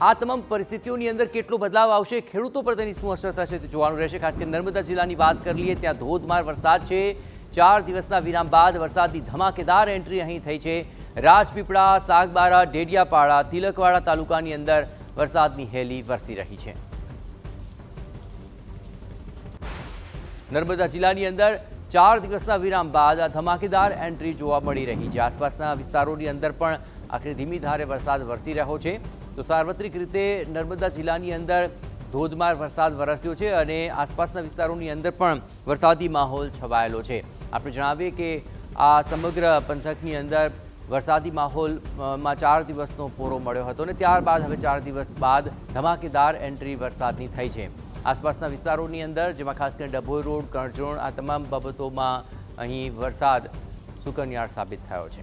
આ તમામ પરિસ્થિતિઓની અંદર કેટલો બદલાવ આવશે? ખેડૂતો પર તેની શું અસર થશે તે જોવાનું રહેશે. ખાસ કરીને નર્મદા જિલ્લાની વાત કરી લઈએ, ત્યાં ધોધમાર વરસાદ છે. ચાર દિવસના વિરામ બાદ વરસાદની ધમાકેદાર એન્ટ્રી અહીં થઈ છે. રાજપીપળા, સાગબારા, ડેડિયાપાડા, તિલકવાડા તાલુકાની અંદર વરસાદની હેલી વરસી રહી છે. નર્મદા જિલ્લાની અંદર ચાર દિવસના વિરામ બાદ આ ધમાકેદાર એન્ટ્રી જોવા મળી રહી છે. આસપાસના વિસ્તારોની અંદર પણ આખરે ધીમી ધારે વરસાદ વરસી રહ્યો છે. તો સાર્વત્રિક રીતે નર્મદા જિલ્લાની અંદર ધોધમાર વરસાદ વરસ્યો છે અને આસપાસના વિસ્તારોની અંદર પણ વરસાદી માહોલ છવાયેલો છે. આપણે જણાવીએ કે આ સમગ્ર પંથકની અંદર વરસાદી માહોલમાં ચાર દિવસનો પૂરો મળ્યો હતો અને ત્યારબાદ હવે ચાર દિવસ બાદ ધમાકેદાર એન્ટ્રી વરસાદની થઈ છે. આસપાસના વિસ્તારોની અંદર, જેમાં ખાસ કરીને ડભોઈ રોડ, કરજણ આ તમામ બાબતોમાં અહીં વરસાદ સુકન્યાળ સાબિત થયો છે.